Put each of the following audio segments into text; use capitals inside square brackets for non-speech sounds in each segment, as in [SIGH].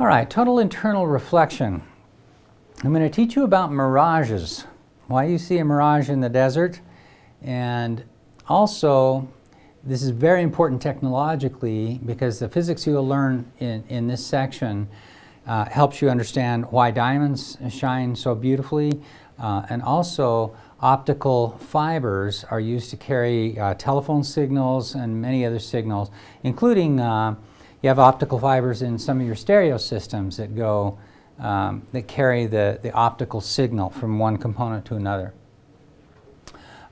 All right, total internal reflection. I'm going to teach you about mirages, why you see a mirage in the desert, and also this is very important technologically because the physics you'll learn in, in this section uh, helps you understand why diamonds shine so beautifully uh, and also optical fibers are used to carry uh, telephone signals and many other signals including uh, you have optical fibers in some of your stereo systems that go um, that carry the, the optical signal from one component to another.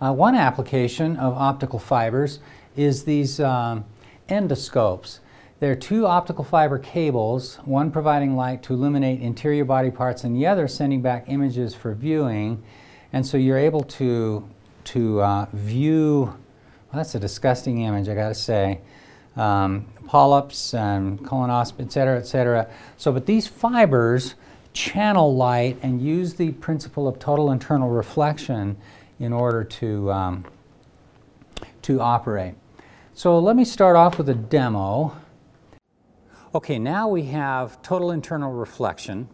Uh, one application of optical fibers is these um, endoscopes. There are two optical fiber cables, one providing light to illuminate interior body parts and the other sending back images for viewing. And so you're able to, to uh, view, well, that's a disgusting image, I gotta say, um, polyps and colonoscopy, et cetera, et cetera. So, but these fibers channel light and use the principle of total internal reflection in order to, um, to operate. So let me start off with a demo. Okay, now we have total internal reflection.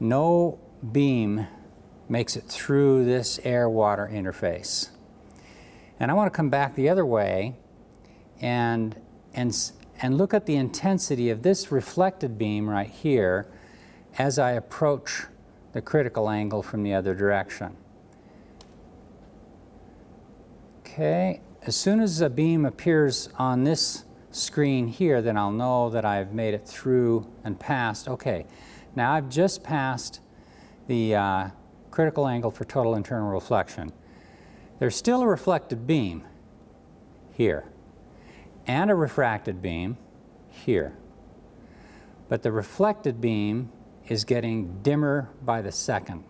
No beam makes it through this air-water interface. And I want to come back the other way and, and, and look at the intensity of this reflected beam right here as I approach the critical angle from the other direction. Okay, as soon as a beam appears on this screen here, then I'll know that I've made it through and passed. Okay, now I've just passed the uh, critical angle for total internal reflection. There's still a reflected beam here and a refracted beam here. But the reflected beam is getting dimmer by the second.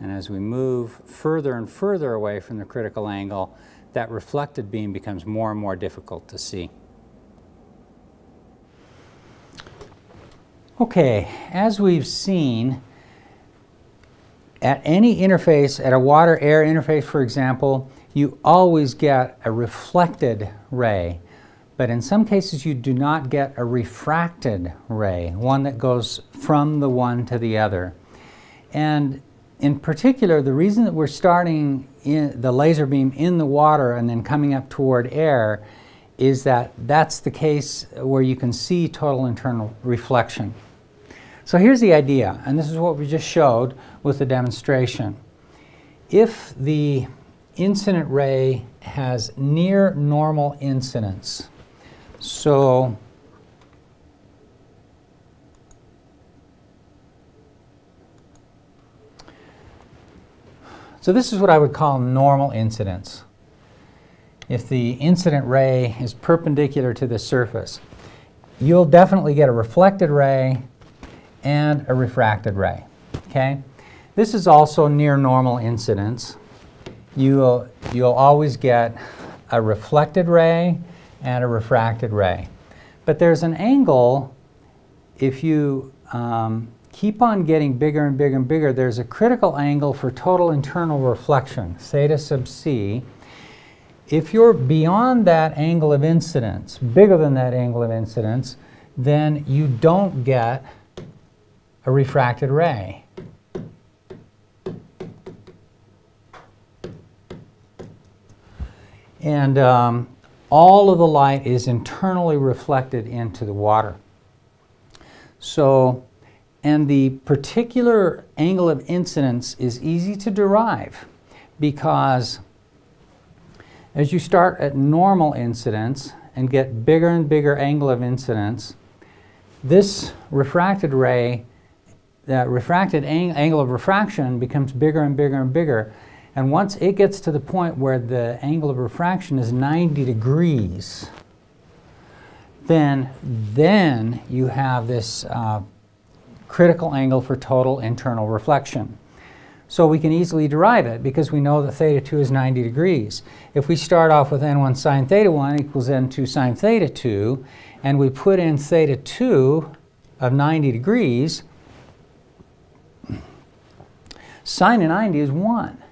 And as we move further and further away from the critical angle, that reflected beam becomes more and more difficult to see. Okay, as we've seen, at any interface, at a water-air interface, for example, you always get a reflected ray. But in some cases, you do not get a refracted ray, one that goes from the one to the other. And in particular, the reason that we're starting the laser beam in the water and then coming up toward air is that that's the case where you can see total internal reflection. So here's the idea, and this is what we just showed with the demonstration. If the incident ray has near normal incidence, so So this is what I would call normal incidence. If the incident ray is perpendicular to the surface, you'll definitely get a reflected ray and a refracted ray. Okay? This is also near normal incidence. You'll, you'll always get a reflected ray and a refracted ray. But there's an angle, if you um, keep on getting bigger and bigger and bigger, there's a critical angle for total internal reflection, theta sub c. If you're beyond that angle of incidence, bigger than that angle of incidence, then you don't get a refracted ray. And um, all of the light is internally reflected into the water. So and the particular angle of incidence is easy to derive because as you start at normal incidence and get bigger and bigger angle of incidence, this refracted ray, that refracted ang angle of refraction becomes bigger and bigger and bigger. And once it gets to the point where the angle of refraction is 90 degrees, then, then you have this uh, critical angle for total internal reflection. So we can easily derive it because we know that theta 2 is 90 degrees. If we start off with n1 sine theta 1 equals n2 sine theta 2, and we put in theta 2 of 90 degrees, sine of 90 is 1.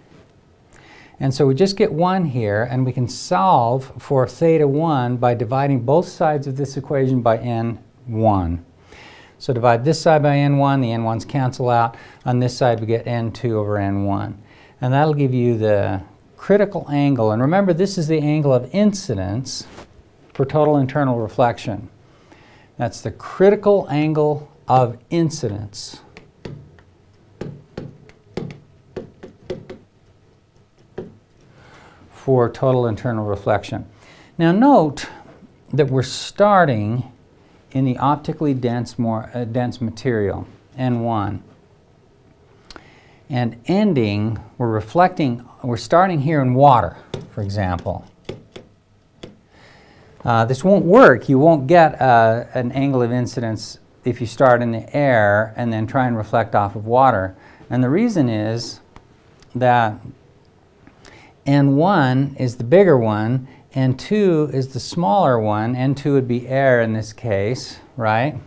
And so we just get 1 here, and we can solve for theta 1 by dividing both sides of this equation by n1. So divide this side by n1, the n1's cancel out. On this side we get n2 over n1. And that'll give you the critical angle. And remember this is the angle of incidence for total internal reflection. That's the critical angle of incidence. For total internal reflection. Now note that we're starting in the optically dense, more, uh, dense material, N1. And ending, we're reflecting, we're starting here in water, for example. Uh, this won't work. You won't get uh, an angle of incidence if you start in the air and then try and reflect off of water. And the reason is that N1 is the bigger one N2 is the smaller one. N2 would be air in this case, right?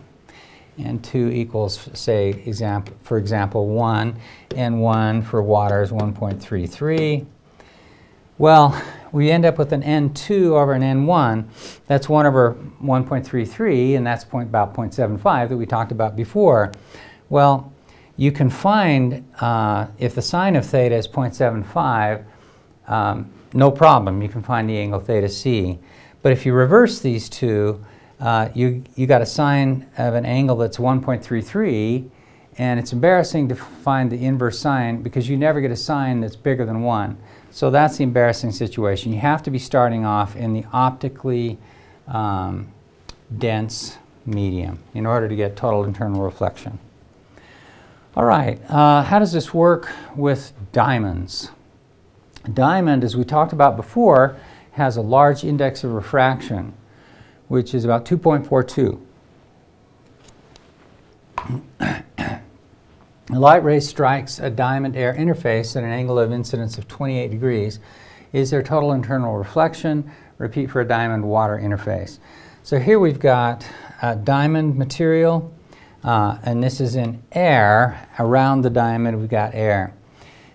N2 equals, say, example, for example, 1. N1 for water is 1.33. Well, we end up with an N2 over an N1. That's 1 over 1.33, and that's point, about 0.75 that we talked about before. Well, you can find, uh, if the sine of theta is 0.75, um, no problem. You can find the angle theta c. But if you reverse these two, uh, you, you got a sine of an angle that's 1.33, and it's embarrassing to find the inverse sine because you never get a sine that's bigger than 1. So that's the embarrassing situation. You have to be starting off in the optically um, dense medium in order to get total internal reflection. All right, uh, how does this work with diamonds? Diamond, as we talked about before, has a large index of refraction, which is about 2.42. [CLEARS THROAT] a light ray strikes a diamond air interface at an angle of incidence of 28 degrees. Is there total internal reflection? Repeat for a diamond water interface. So here we've got a diamond material, uh, and this is in air. Around the diamond, we've got air.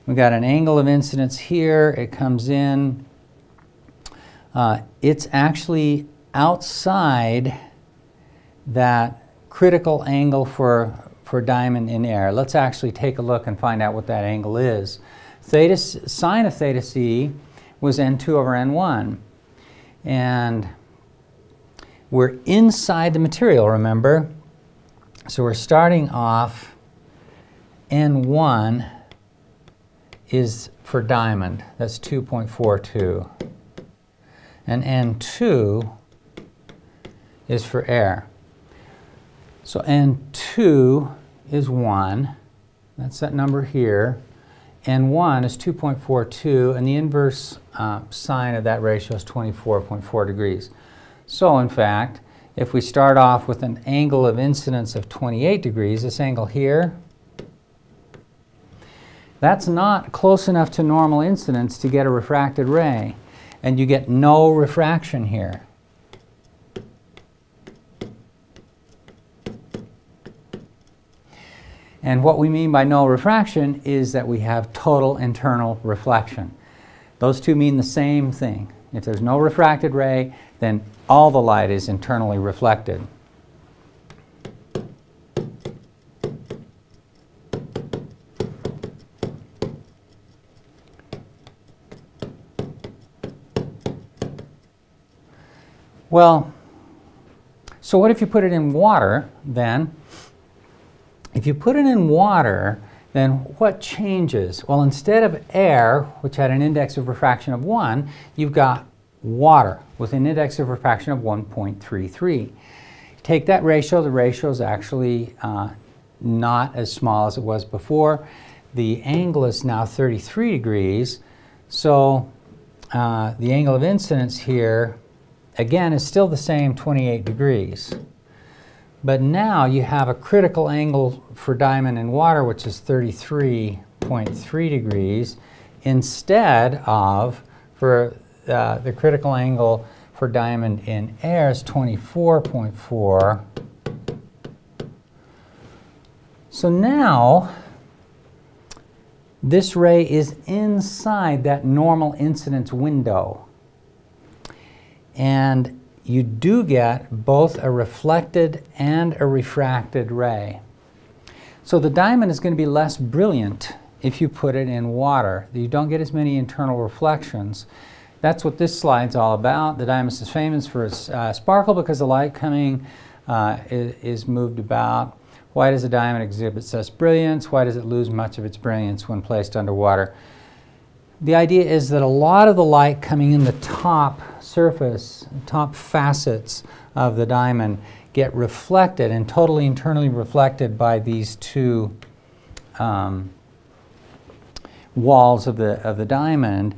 We've got an angle of incidence here. It comes in. Uh, it's actually outside that critical angle for, for diamond in air. Let's actually take a look and find out what that angle is. Theta, sine of theta c was n2 over n1. And we're inside the material, remember? So we're starting off n1 is for diamond. That's 2.42. And N2 is for air. So N2 is 1. That's that number here. N1 is 2.42, and the inverse uh, sine of that ratio is 24.4 degrees. So in fact, if we start off with an angle of incidence of 28 degrees, this angle here that's not close enough to normal incidence to get a refracted ray, and you get no refraction here. And what we mean by no refraction is that we have total internal reflection. Those two mean the same thing. If there's no refracted ray, then all the light is internally reflected. Well, so what if you put it in water then? If you put it in water, then what changes? Well, instead of air, which had an index of refraction of 1, you've got water with an index of refraction of 1.33. Take that ratio, the ratio is actually uh, not as small as it was before. The angle is now 33 degrees, so uh, the angle of incidence here again it's still the same 28 degrees. But now you have a critical angle for diamond in water, which is 33.3 degrees, instead of for uh, the critical angle for diamond in air is 24.4. So now this ray is inside that normal incidence window. And you do get both a reflected and a refracted ray. So the diamond is going to be less brilliant if you put it in water. You don't get as many internal reflections. That's what this slide's all about. The diamond is famous for its uh, sparkle because the light coming uh, is, is moved about. Why does a diamond exhibit such brilliance? Why does it lose much of its brilliance when placed underwater? The idea is that a lot of the light coming in the top surface, top facets of the diamond get reflected and totally internally reflected by these two um, walls of the, of the diamond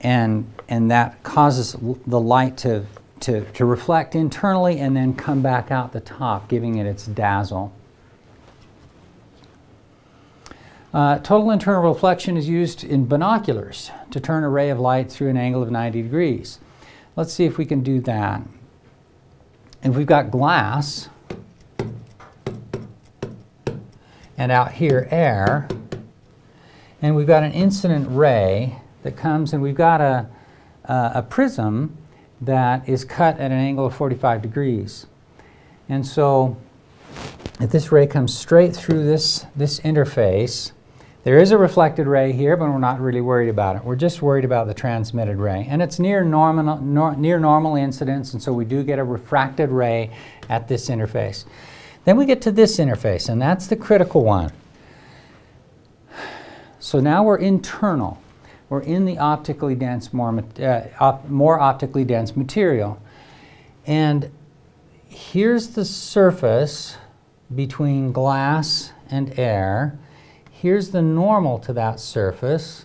and, and that causes the light to, to, to reflect internally and then come back out the top, giving it its dazzle. Uh, total internal reflection is used in binoculars to turn a ray of light through an angle of 90 degrees. Let's see if we can do that. If we've got glass, and out here air, and we've got an incident ray that comes and we've got a, a, a prism that is cut at an angle of 45 degrees. And so if this ray comes straight through this, this interface, there is a reflected ray here, but we're not really worried about it. We're just worried about the transmitted ray. And it's near normal, nor, near normal incidence, and so we do get a refracted ray at this interface. Then we get to this interface, and that's the critical one. So now we're internal. We're in the optically dense, more, uh, op more optically dense material. And here's the surface between glass and air Here's the normal to that surface.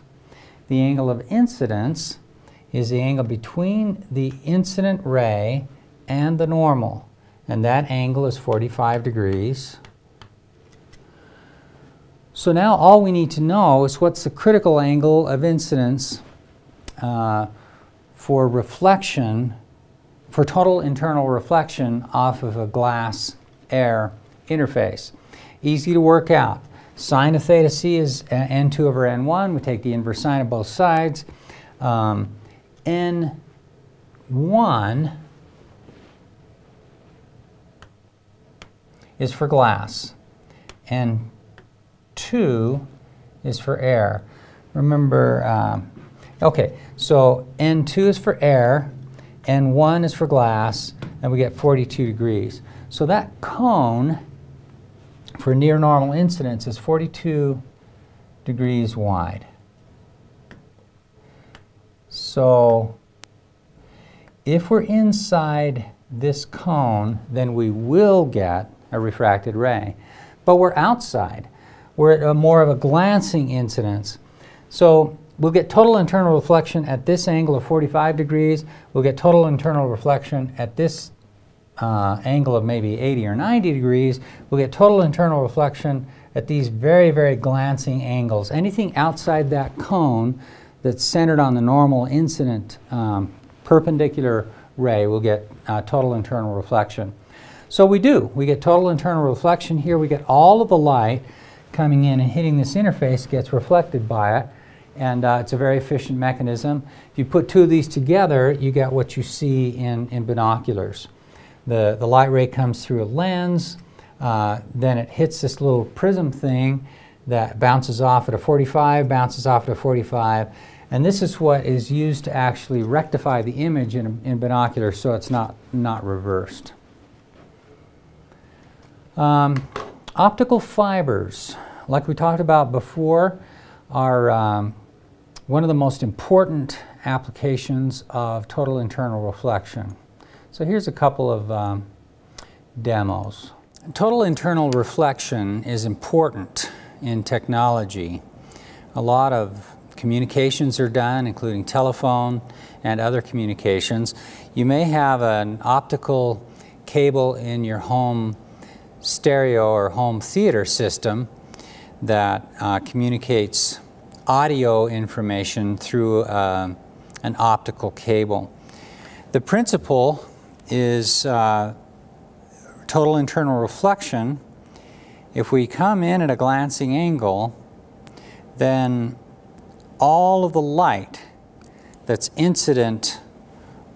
The angle of incidence is the angle between the incident ray and the normal. And that angle is 45 degrees. So now all we need to know is what's the critical angle of incidence uh, for reflection, for total internal reflection off of a glass air interface. Easy to work out. Sine of theta c is uh, n2 over n1. We take the inverse sine of both sides. Um, n1 is for glass. N2 is for air. Remember, um, okay, so N2 is for air, N1 is for glass, and we get 42 degrees. So that cone for near normal incidence is 42 degrees wide. So if we're inside this cone, then we will get a refracted ray. But we're outside. We're at a more of a glancing incidence. So we'll get total internal reflection at this angle of 45 degrees. We'll get total internal reflection at this uh, angle of maybe 80 or 90 degrees, we'll get total internal reflection at these very, very glancing angles. Anything outside that cone that's centered on the normal incident um, perpendicular ray will get uh, total internal reflection. So we do. We get total internal reflection here. We get all of the light coming in and hitting this interface gets reflected by it. And uh, it's a very efficient mechanism. If you put two of these together, you get what you see in, in binoculars. The, the light ray comes through a lens, uh, then it hits this little prism thing that bounces off at a 45, bounces off at a 45, and this is what is used to actually rectify the image in, in binoculars so it's not, not reversed. Um, optical fibers, like we talked about before, are um, one of the most important applications of total internal reflection. So here's a couple of um, demos. Total internal reflection is important in technology. A lot of communications are done, including telephone and other communications. You may have an optical cable in your home stereo or home theater system that uh, communicates audio information through uh, an optical cable. The principle is uh, total internal reflection. If we come in at a glancing angle, then all of the light that's incident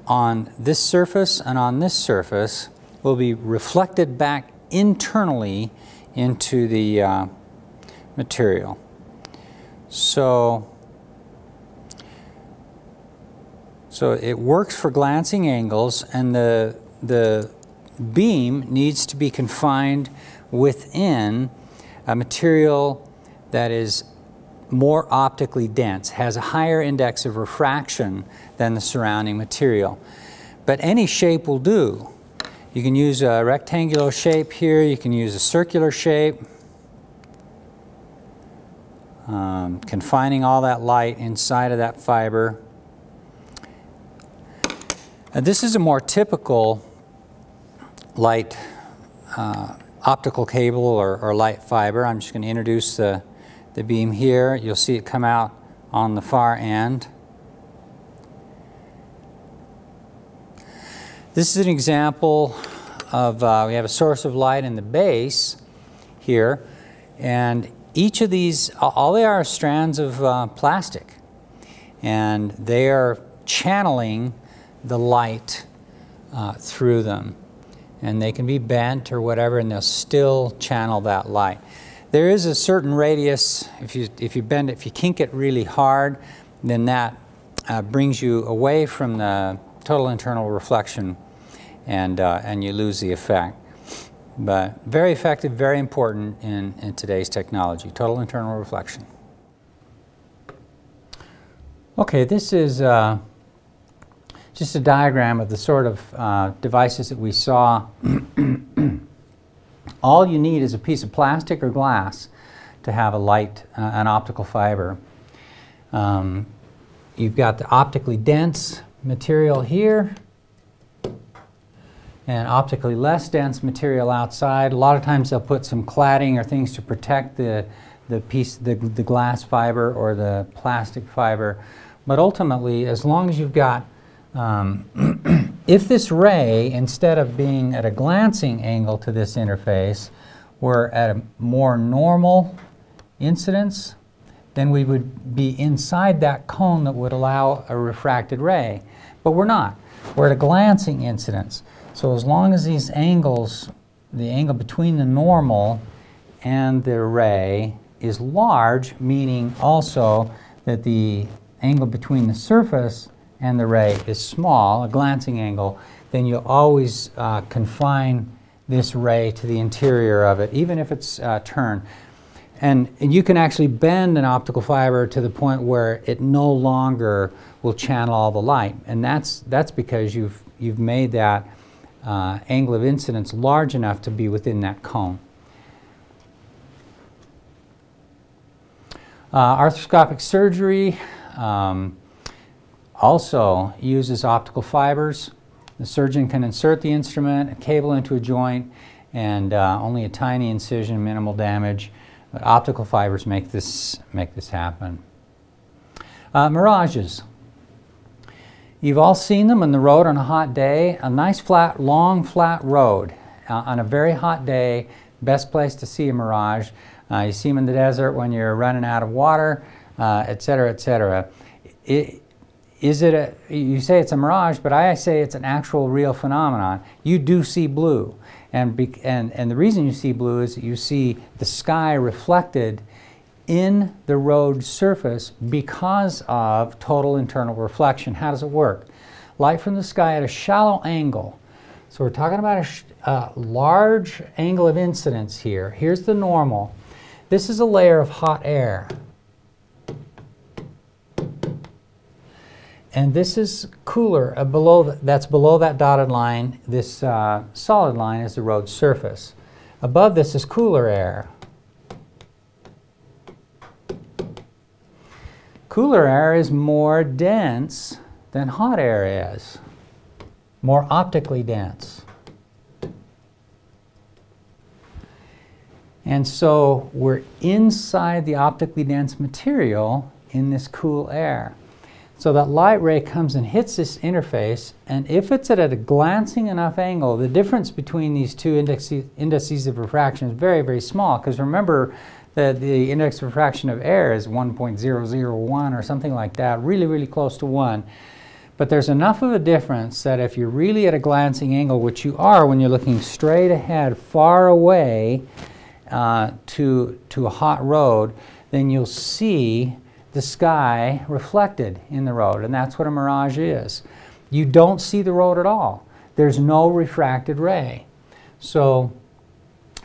on this surface and on this surface will be reflected back internally into the uh, material. So, so it works for glancing angles and the, the beam needs to be confined within a material that is more optically dense, has a higher index of refraction than the surrounding material. But any shape will do. You can use a rectangular shape here, you can use a circular shape, um, confining all that light inside of that fiber. And this is a more typical light uh, optical cable or, or, light fiber. I'm just going to introduce the, the beam here. You'll see it come out on the far end. This is an example of, uh, we have a source of light in the base here, and each of these, all they are strands of uh, plastic, and they are channeling the light uh, through them. And they can be bent or whatever, and they'll still channel that light. There is a certain radius, if you, if you bend it, if you kink it really hard, then that uh, brings you away from the total internal reflection and, uh, and you lose the effect. But very effective, very important in, in today's technology, total internal reflection. Okay, this is uh, just a diagram of the sort of uh, devices that we saw. [CLEARS THROAT] All you need is a piece of plastic or glass to have a light, uh, an optical fiber. Um, you've got the optically dense material here, and optically less dense material outside. A lot of times they'll put some cladding or things to protect the, the piece, the, the glass fiber or the plastic fiber. But ultimately, as long as you've got, um, [CLEARS THROAT] if this ray, instead of being at a glancing angle to this interface, were at a more normal incidence, then we would be inside that cone that would allow a refracted ray. But we're not. We're at a glancing incidence. So as long as these angles, the angle between the normal and the ray is large, meaning also that the angle between the surface and the ray is small, a glancing angle, then you always uh, confine this ray to the interior of it, even if it's uh, turned. And, and, you can actually bend an optical fiber to the point where it no longer will channel all the light. And that's, that's because you've, you've made that uh, angle of incidence large enough to be within that cone. Uh, arthroscopic surgery um, also uses optical fibers. The surgeon can insert the instrument, a cable into a joint, and uh, only a tiny incision, minimal damage. But optical fibers make this, make this happen. Uh, mirages. You've all seen them on the road on a hot day. A nice flat, long flat road uh, on a very hot day, best place to see a mirage. Uh, you see them in the desert when you're running out of water, etc., uh, etc. Et is it a, you say it's a mirage, but I say it's an actual real phenomenon. You do see blue. And, be, and, and the reason you see blue is you see the sky reflected in the road surface because of total internal reflection. How does it work? Light from the sky at a shallow angle. So we're talking about a, a large angle of incidence here. Here's the normal. This is a layer of hot air. And this is cooler, uh, below that's below that dotted line. This uh, solid line is the road surface. Above this is cooler air. Cooler air is more dense than hot air is, more optically dense. And so we're inside the optically dense material in this cool air. So that light ray comes and hits this interface, and if it's at a glancing enough angle, the difference between these two indices, of refraction is very, very small. Because remember, that the index of refraction of air is 1.001 or something like that, really, really close to 1. But there's enough of a difference that if you're really at a glancing angle, which you are when you're looking straight ahead, far away uh, to, to a hot road, then you'll see the sky reflected in the road. And that's what a mirage is. You don't see the road at all. There's no refracted ray. So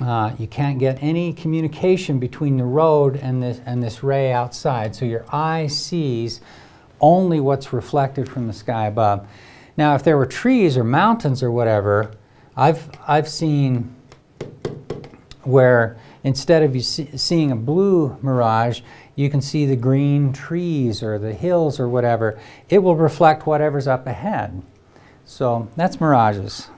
uh, you can't get any communication between the road and this, and this ray outside. So your eye sees only what's reflected from the sky above. Now, if there were trees or mountains or whatever, I've, I've seen where instead of you see, seeing a blue mirage, you can see the green trees or the hills or whatever. It will reflect whatever's up ahead. So that's mirages.